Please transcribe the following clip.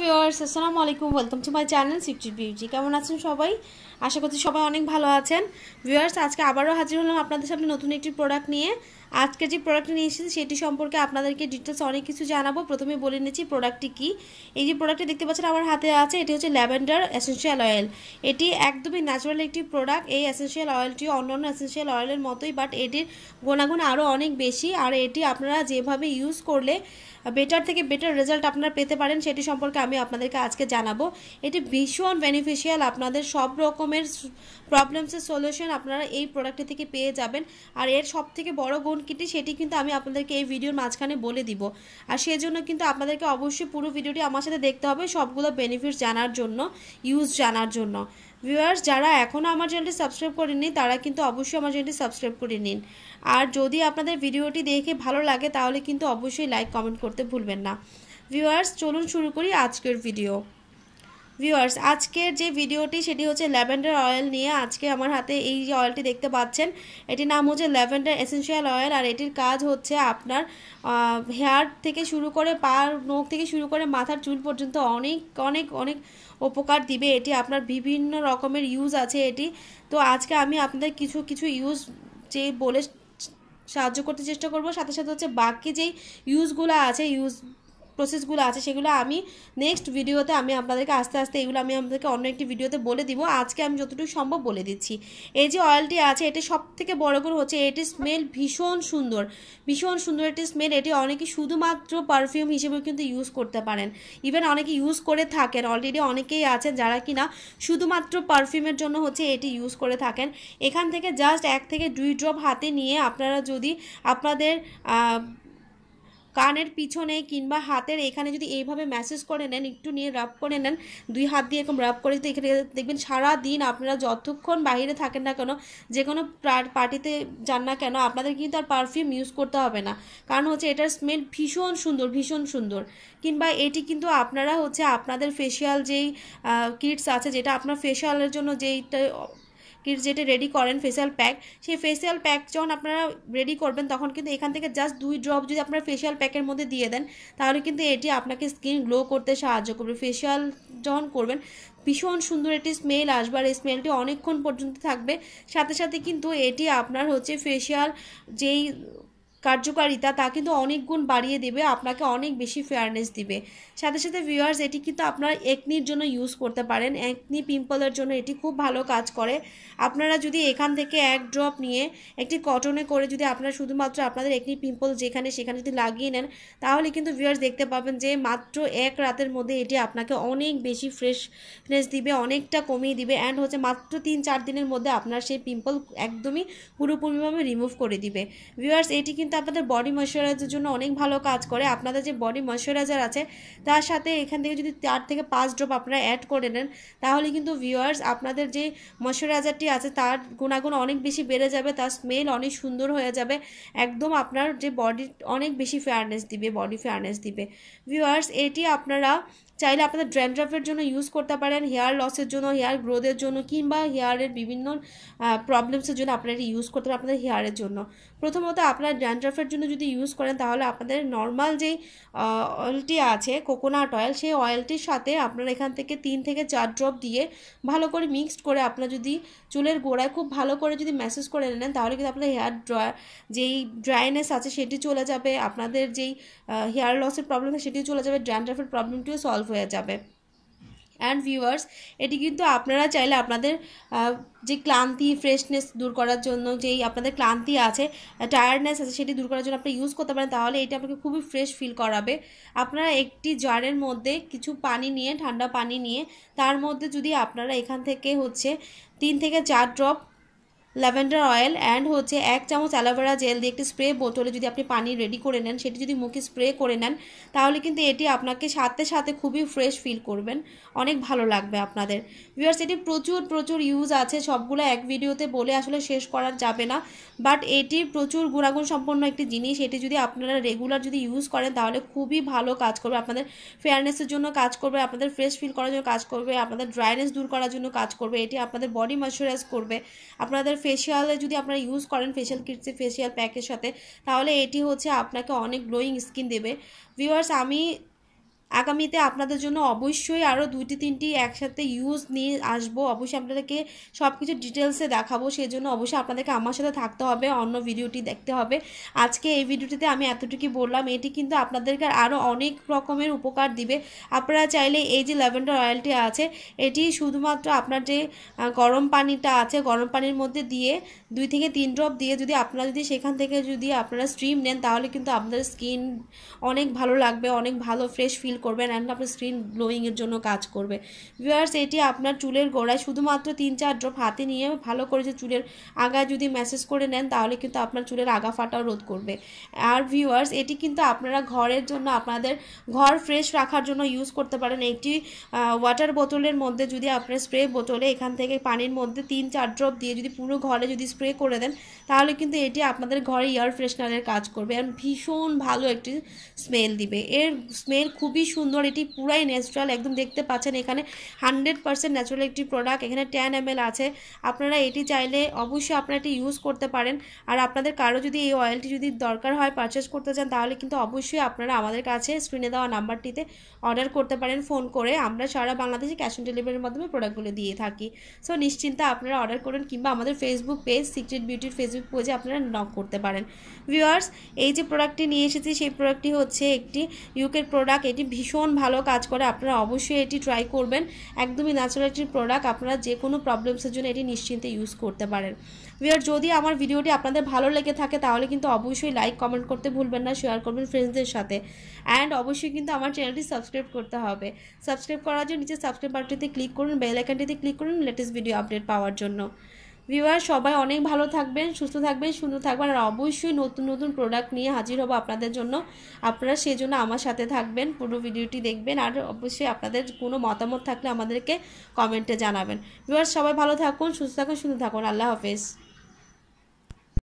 Viewers, আসসালামু আলাইকুম। Welcome to my channel sixty beauty কেমন আছেন সবাই? আশা করছি সবাই অনেক ভালো আছেন। ভিউয়ার্স, আজকে আবারও হাজির হলাম আপনাদের সামনে নতুন একটি প্রোডাক্ট নিয়ে। আজকে যে প্রোডাক্টটি নিয়ে এসেছি, সেটি সম্পর্কে আপনাদেরকে ডিটেলস অনেক কিছু জানাব। প্রথমে বলে নিচ্ছি প্রোডাক্টটি কী। এই যে প্রোডাক্টটি দেখতে পাচ্ছেন, আমার হাতে আছে। এটি হচ্ছে ল্যাভেন্ডার এসেন্সিয়াল অয়েল। এটি একদমই ন্যাচারাল একটি প্রোডাক্ট এই এসেন্সিয়াল অয়েলটি অন্যান্য এসেন্সিয়াল অয়েলের মতোই বাট এটির গুণাগুণ আরও অনেক বেশি। আর এটি আপনারা যেভাবে ইউজ করলে বেটার থেকে বেটার রেজাল্ট আপনারা পেতে পারেন, সেটি সম্পর্কে আমি আপনাদেরকে আজকে জানাব। এটি ভীষণ বেনিফিশিয়াল আপনাদের সব রকমের প্রবলেমসের সলিউশন আপনারা এই প্রোডাক্টটি থেকে পেয়ে যাবেন। আর এর সব থেকে বড় গুণ কিটি, সেটি কিন্তু আমি আপনাদেরকে এই ভিডিওর মাঝখানে বলে দিব। আর সেজন্য কিন্তু আপনাদেরকে অবশ্যই পুরো ভিডিওটি আমার সাথে দেখতে হবে সবগুলো বেনিফিটস জানার জন্য ইউজ জানার জন্য। ভিউয়ার্স যারা এখনও আমার চ্যানেলটি সাবস্ক্রাইব করেননি, তারা কিন্তু অবশ্যই আমার চ্যানেলটি সাবস্ক্রাইব করে নিন। আর যদি আপনাদের ভিডিওটি দেখে ভালো লাগে, তাহলে কিন্তু অবশ্যই লাইক কমেন্ট করতে ভুলবেন না। ভিউয়ার্স চলুন শুরু করি আজকের ভিডিও ভিউয়ার্স আজকের যে ভিডিওটি সেটি হচ্ছে ল্যাভেন্ডার অয়েল নিয়ে আজকে আমার হাতে এই যে অয়েলটি দেখতে পাচ্ছেন, এটির নাম হচ্ছে ল্যাভেন্ডার এসেন্সিয়াল অয়েল, আর এটির কাজ হচ্ছে আপনার হেয়ার থেকে শুরু করে পা, নখ থেকে শুরু করে মাথার চুল পর্যন্ত অনেক অনেক অনেক উপকার দিবে এটি। আপনার বিভিন্ন রকমের ইউজ আছে এটি। তো আজকে আমি আপনাদের কিছু কিছু ইউজ যে বলে সাহায্য করতে চেষ্টা করব, সাথে সাথে হচ্ছে বাকি যেই ইউজগুলো আছে ইউজ প্রসেসগুলো আছে, সেগুলো আমি নেক্সট ভিডিওতে আমি আপনাদেরকে আস্তে আস্তে এগুলো আমি আপনাদেরকে অন্য একটি ভিডিওতে বলে দিব। আজকে আমি যতটুকু সম্ভব বলে দিচ্ছি। এই যে অয়েলটি আছে, এটি সব থেকে বড় করে হচ্ছে, এটি স্মেল ভীষণ সুন্দর। ভীষণ সুন্দর একটি স্মেল এটি অনেকে শুধুমাত্র পারফিউম হিসেবেও কিন্তু ইউজ করতে পারেন। ইভেন অনেকে ইউজ করে থাকেন অলরেডি অনেকেই আছেন যারা কিনা শুধুমাত্র পারফিউমের জন্য হচ্ছে এটি ইউজ করে থাকেন। এখান থেকে জাস্ট এক থেকে দুই ড্রপ হাতে নিয়ে আপনারা যদি আপনাদের কানের পিছনে কিংবা হাতের এখানে যদি এইভাবে ম্যাসেজ করে নেন, একটু নিয়ে রাব করে নেন, দুই হাত দিয়ে এরকম রাব করে এখানে দেখবেন সারা দিন আপনারা যতক্ষণ বাইরে থাকেন না কেন, যে কোনো পার্টিতে যান না কেন, আপনাদের কিন্তু আর পারফিউম ইউজ করতে হবে না। কারণ হচ্ছে এটার স্মেল ভীষণ সুন্দর ভীষণ সুন্দর। কিংবা এটি কিন্তু আপনারা হচ্ছে আপনাদের ফেসিয়াল যেই কিটস আছে, যেটা আপনার ফেসিয়ালের জন্য যেইটা কিট যেটা রেডি করেন ফেসিয়াল প্যাক সেই ফেসিয়াল প্যাক যখন আপনারা রেডি করবেন তখন কিন্তু এখান থেকে জাস্ট দুই ড্রপ যদি আপনার ফেসিয়াল প্যাকের মধ্যে দিয়ে দেন, তাহলে কিন্তু এটি আপনাকে স্কিন গ্লো করতে সাহায্য করবে। ফেসিয়াল যখন করবেন, ভীষণ সুন্দর একটি স্মেল আসবে আর এই স্মেলটি অনেকক্ষণ পর্যন্ত থাকবে। সাথে সাথে কিন্তু এটি আপনার হচ্ছে ফেসিয়াল যেই কার্যকারিতা, তা কিন্তু অনেক গুণ বাড়িয়ে দেবে, আপনাকে অনেক বেশি ফেয়ারনেস দিবে। সাথে সাথে ভিউয়ার্স এটি কিন্তু আপনারা একনির জন্য ইউজ করতে পারেন। একনি পিম্পলের জন্য এটি খুব ভালো কাজ করে। আপনারা যদি এখান থেকে এক ড্রপ নিয়ে একটি কটনে করে যদি আপনারা শুধুমাত্র আপনাদের একনি পিম্পল যেখানে সেখানে যদি লাগিয়ে নেন, তাহলে কিন্তু ভিউয়ার্স দেখতে পাবেন যে মাত্র এক রাতের মধ্যে এটি আপনাকে অনেক বেশি ফ্রেশনেস দিবে, অনেকটা কমিয়ে দিবে অ্যান্ড হচ্ছে মাত্র তিন চার দিনের মধ্যে আপনার সেই পিম্পল একদমই পুরোপুরিভাবে রিমুভ করে দিবে। ভিউয়ার্স এটি কিন্তু আপনাদের বডি ময়শ্চারাইজারের জন্য অনেক ভালো কাজ করে। আপনাদের যে বডি ময়শ্চারাইজার আছে, তার সাথে এখান থেকে যদি চার থেকে পাঁচ ড্রপ আপনারা অ্যাড করে নেন, তাহলে কিন্তু ভিউয়ার্স আপনাদের যে ময়শ্চারাইজারটি আছে, তার গুণাগুণ অনেক বেশি বেড়ে যাবে, তার স্মেল অনেক সুন্দর হয়ে যাবে। একদম আপনার যে বডি অনেক বেশি ফেয়ারনেস দিবে বডি ফেয়ারনেস দিবে। ভিউয়ার্স এটি আপনারা চাইলে আপনাদের ড্র্যান্ড্রাফের জন্য ইউজ করতে পারেন হেয়ার লসের জন্য হেয়ার গ্রোথের জন্য, কিংবা হেয়ারের বিভিন্ন প্রবলেমসের জন্য আপনারা ইউজ করতে পারেন আপনাদের হেয়ারের জন্য। প্রথমত আপনার ড্র্যান্ড্রাফের জন্য যদি ইউজ করেন, তাহলে আপনাদের নর্মাল যেই অয়েলটি আছে কোকোনাট অয়েল সেই অয়েলটির সাথে আপনারা এখান থেকে তিন থেকে চার ড্রপ দিয়ে ভালো করে মিক্সড করে আপনারা যদি চুলের গোড়ায় খুব ভালো করে যদি ম্যাসেজ করে নেন, তাহলে কিন্তু আপনার হেয়ার ড্রয় যেই ড্রাইনেস আছে সেটি চলে যাবে। আপনাদের যেই হেয়ার লসের প্রবলেম সেটিও চলে যাবে ড্র্যান্ড্রাফের প্রবলেমটিও সলভ হয়ে যাবে। অ্যান্ড ভিউয়ার্স এটি কিন্তু আপনারা চাইলে আপনাদের যে ক্লান্তি ফ্রেশনেস দূর করার জন্য, যেই আপনাদের ক্লান্তি আছে টায়ার্ডনেস আছে, সেটি দূর করার জন্য আপনি ইউজ করতে পারেন, তাহলে এটি আপনাকে খুবই ফ্রেশ ফিল করাবে। আপনারা একটি জারের মধ্যে কিছু পানি নিয়ে, ঠান্ডা পানি নিয়ে, তার মধ্যে যদি আপনারা এখান থেকে হচ্ছে তিন থেকে চার ড্রপ ল্যাভেন্ডার অয়েল অ্যান্ড হচ্ছে এক চামচ অ্যালোভেরা জেল দিয়ে একটি স্প্রে বোতলে যদি আপনি পানি রেডি করে নেন, সেটি যদি মুখে স্প্রে করে নেন, তাহলে কিন্তু এটি আপনাকে সাথে সাথে খুবই ফ্রেশ ফিল করবেন। অনেক ভালো লাগবে আপনাদের। ভিউয়ার্স এটি প্রচুর প্রচুর ইউজ আছে। সবগুলো এক ভিডিওতে বলে আসলে শেষ করা যাবে না। বাট এটি প্রচুর গুণাগুণ সম্পন্ন একটি জিনিস। এটি যদি আপনারা রেগুলার যদি ইউজ করেন, তাহলে খুবই ভালো কাজ করবে। আপনাদের ফেয়ারনেসের জন্য কাজ করবে, আপনাদের ফ্রেশ ফিল করার জন্য কাজ করবে, আপনাদের ড্রাইনেস দূর করার জন্য কাজ করবে। এটি আপনাদের বডি ময়শ্চারাইজ করবে। আপনাদের ফেসিয়ালে যদি আপনারা ইউজ করেন ফেসিয়াল কিটসে ফেসিয়াল প্যাকের সাথে, তাহলে এটি হচ্ছে আপনাকে অনেক গ্লোয়িং স্কিন দেবে। ভিউয়ার্স আমি আগামীতে আপনাদের জন্য অবশ্যই আরও দুইটি, তিনটি একসাথে ইউজ নিয়ে আসব। অবশ্যই আপনাদেরকে সব কিছু ডিটেলসে দেখাবো সেই জন্য অবশ্যই আপনাদেরকে আমার সাথে থাকতে হবে, অন্য ভিডিওটি দেখতে হবে। আজকে এই ভিডিওটিতে আমি এতটুকুই বললাম, এটি কিন্তু আপনাদেরকে আরও অনেক রকমের উপকার দিবে। আপনারা চাইলে এই যে ল্যাভেন্ডার অয়েলটি আছে, এটি শুধুমাত্র আপনার যে গরম পানিটা আছে, গরম পানির মধ্যে দিয়ে দুই থেকে তিন ড্রপ দিয়ে যদি আপনারা যদি সেখান থেকে যদি আপনারা স্ট্রিম নেন, তাহলে কিন্তু আপনাদের স্কিন অনেক ভালো লাগবে, অনেক ভালো ফ্রেশ ফিল করবেন অ্যান্ড আপনার স্কিন গ্লোয়িংয়ের জন্য কাজ করবে। ভিউয়ার্স এটি আপনার চুলের গোড়ায় শুধুমাত্র তিন চার ড্রপ হাতে নিয়ে ভালো করে যে চুলের আগা যদি ম্যাসেজ করে নেন, তাহলে কিন্তু আপনার চুলের আগা ফাটাও রোধ করবে। আর ভিউয়ার্স এটি কিন্তু আপনারা ঘরের জন্য, আপনাদের ঘর ফ্রেশ রাখার জন্য ইউজ করতে পারেন। একটি ওয়াটার বোতলের মধ্যে যদি আপনার স্প্রে বোতলে এখান থেকে পানির মধ্যে তিন চার ড্রপ দিয়ে যদি পুরো ঘরে যদি স্প্রে করে দেন, তাহলে কিন্তু এটি আপনাদের ঘরে এয়ার ফ্রেশনারের কাজ করবে। এবং ভীষণ ভালো একটি স্মেল দিবে। এর স্মেল খুবই সুন্দর, এটি পুরাই ন্যাচারাল একদম দেখতে পাচ্ছেন এখানে হান্ড্রেড পার্সেন্ট ন্যাচারাল একটি প্রোডাক্ট এখানে টেন এম আছে। আপনারা এটি চাইলে অবশ্যই আপনারা এটি ইউজ করতে পারেন। আর আপনাদের কারও যদি এই অয়েলটি যদি দরকার হয় পারচেস করতে চান, তাহলে কিন্তু অবশ্যই আপনারা আমাদের কাছে স্ক্রিনে দেওয়া নাম্বারটিতে অর্ডার করতে পারেন ফোন করে। আমরা সারা বাংলাদেশে ক্যাশ অন ডেলিভারির মাধ্যমে প্রোডাক্টগুলো দিয়ে থাকি। সো নিশ্চিন্তে আপনারা অর্ডার করুন কিংবা আমাদের ফেসবুক পেজ সিক্রেট বিউটির ফেসবুক পেজে আপনারা নক করতে পারেন। ভিউয়ার্স এই যে প্রোডাক্টটি নিয়ে এসেছি, সেই প্রোডাক্টটি হচ্ছে একটি ইউকের প্রোডাক্ট এটি ভীষণ ভালো কাজ করে, আপনারা অবশ্যই এটি ট্রাই করবেন। একদমই ন্যাচারাল একটি প্রোডাক্ট আপনারা যে কোনো প্রবলেমসের জন্য এটি নিশ্চিন্তে ইউজ করতে পারেন। ভিউয়ার যদি আমার ভিডিওটি আপনাদের ভালো লেগে থাকে, তাহলে কিন্তু অবশ্যই লাইক কমেন্ট করতে ভুলবেন না শেয়ার করবেন ফ্রেন্ডসদের সাথে। অ্যান্ড অবশ্যই কিন্তু আমার চ্যানেলটি সাবস্ক্রাইব করতে হবে। সাবস্ক্রাইব করার জন্য নিচে সাবস্ক্রাইব বাটনটিতে ক্লিক করুন বেল আইকনটিতে ক্লিক করুন লেটেস্ট ভিডিও আপডেট পাওয়ার জন্য। ভিউয়ার সবাই অনেক ভালো থাকবেন, সুস্থ থাকবেন, সুন্দর থাকবেন, আর অবশ্যই নতুন নতুন প্রোডাক্ট নিয়ে হাজির হব আপনাদের জন্য। আপনারা সেই জন্য আমার সাথে থাকবেন, পুরো ভিডিওটি দেখবেন, আর অবশ্যই আপনাদের কোনো মতামত থাকলে আমাদেরকে কমেন্টে জানাবেন। ভিউয়ার সবাই ভালো থাকুন, সুস্থ থাকুন, সুন্দর থাকুন। আল্লাহ হাফেজ।